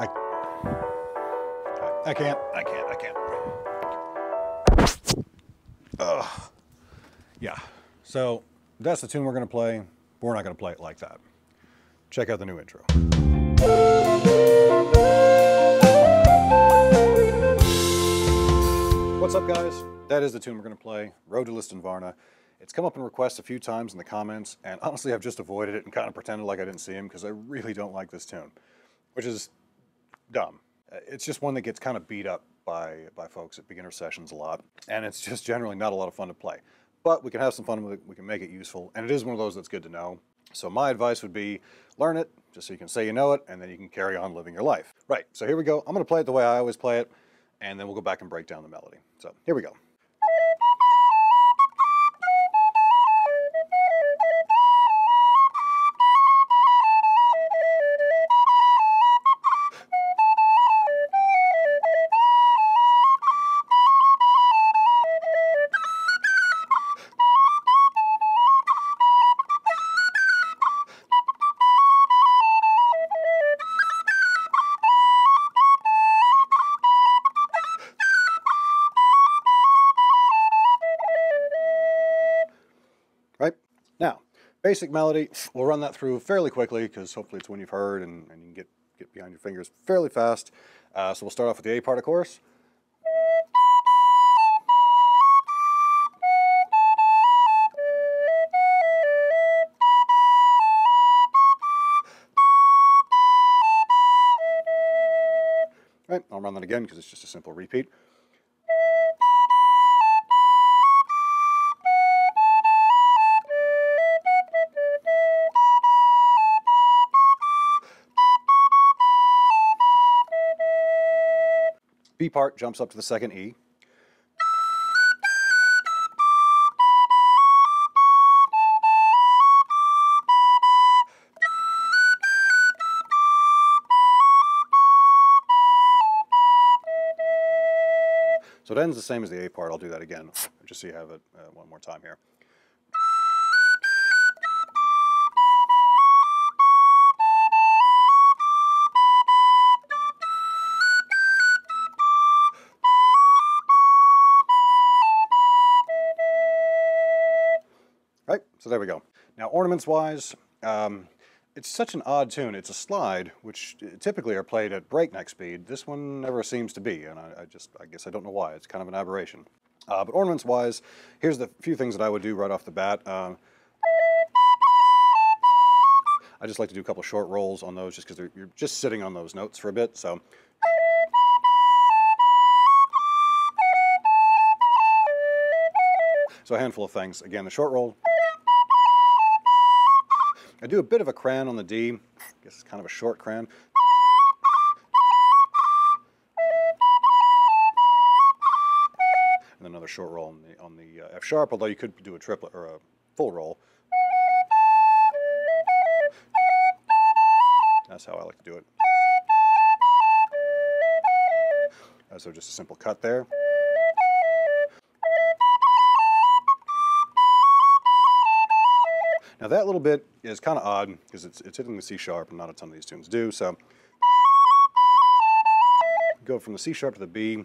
I I can't. I can't. I can't. Ugh. Yeah. So that's the tune we're going to play. We're not going to play it like that. Check out the new intro. What's up, guys? That is the tune we're going to play, Road to Lisdoonvarna. It's come up in requests a few times in the comments, and honestly, I've just avoided it and kind of pretended like I didn't see him because I really don't like this tune, which is dumb. Uh, It's just one that gets kind of beat up by, by folks at beginner sessions a lot, and it's just generally not a lot of fun to play. But we can have some fun with it, we can make it useful, and it is one of those that's good to know. So my advice would be learn it, just so you can say you know it, and then you can carry on living your life. Right, so here we go. I'm going to play it the way I always play it, and then we'll go back and break down the melody. So here we go. Basic melody, we'll run that through fairly quickly because hopefully it's one you've heard and, and you can get, get behind your fingers fairly fast. Uh, so we'll start off with the A part of chorus. Right, I'll run that again because it's just a simple repeat. B part jumps up to the second E. So it ends the same as the A part. I'll do that again, just so you have it uh, one more time here. Right, so there we go. Now ornaments wise, um, it's such an odd tune. It's a slide, which typically are played at breakneck speed. This one never seems to be, and I, I just, I guess I don't know why. It's kind of an aberration. Uh, but ornaments wise, here's the few things that I would do right off the bat. Um, I just like to do a couple short rolls on those just because you're just sitting on those notes for a bit. So. So a handful of things. Again, the short roll. I do a bit of a cran on the D. I guess it's kind of a short cran. And another short roll on the on the uh, F sharp, although you could do a triplet or a full roll. That's how I like to do it. Uh, so just a simple cut there. Now that little bit is kind of odd because it's, it's hitting the C sharp and not a ton of these tunes do. So go from the C sharp to the B.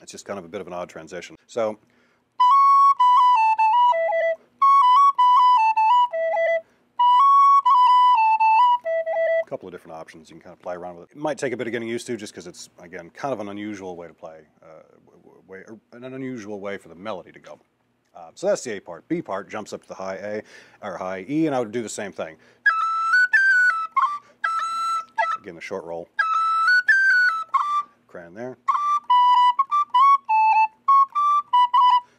It's just kind of a bit of an odd transition. So a couple of different options you can kind of play around with it. It might take a bit of getting used to just because it's, again, kind of an unusual way to play, uh, way, an unusual way for the melody to go. Uh, so that's the A part. B part jumps up to the high A or high E, and I would do the same thing. Again, the short roll. Cran there.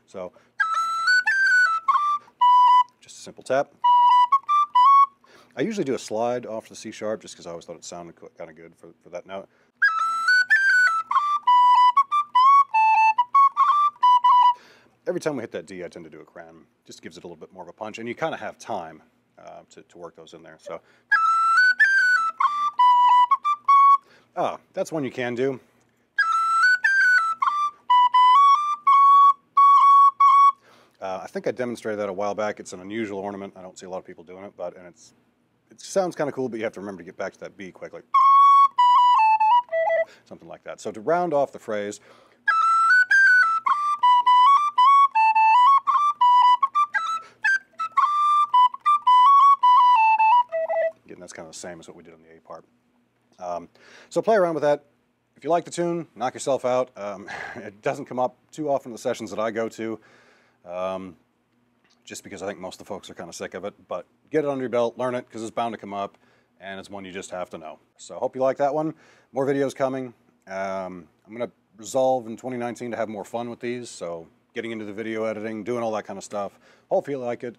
So just a simple tap. I usually do a slide off the C sharp just because I always thought it sounded kind of good for, for that note. Every time we hit that D, I tend to do a cran. Just gives it a little bit more of a punch, and you kind of have time uh, to, to work those in there. So, ah, that's one you can do. Uh, I think I demonstrated that a while back. It's an unusual ornament. I don't see a lot of people doing it, but and it's it sounds kind of cool, but you have to remember to get back to that B quickly. something like that. So to round off the phrase, that's kind of the same as what we did on the A part. Um, so play around with that. If you like the tune, knock yourself out. Um, it doesn't come up too often in the sessions that I go to, um, just because I think most of the folks are kind of sick of it. But get it under your belt, learn it, because it's bound to come up, and it's one you just have to know. So hope you like that one. More videos coming. Um, I'm going to resolve in 2019 to have more fun with these, so getting into the video editing, doing all that kind of stuff. Hopefully you like it.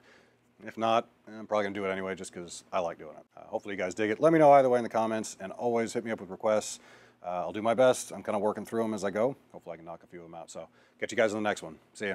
If not, I'm probably going to do it anyway just because I like doing it. Uh, hopefully you guys dig it. Let me know either way in the comments and always hit me up with requests. Uh, I'll do my best. I'm kind of working through them as I go. Hopefully I can knock a few of them out. So catch you guys in the next one. See ya.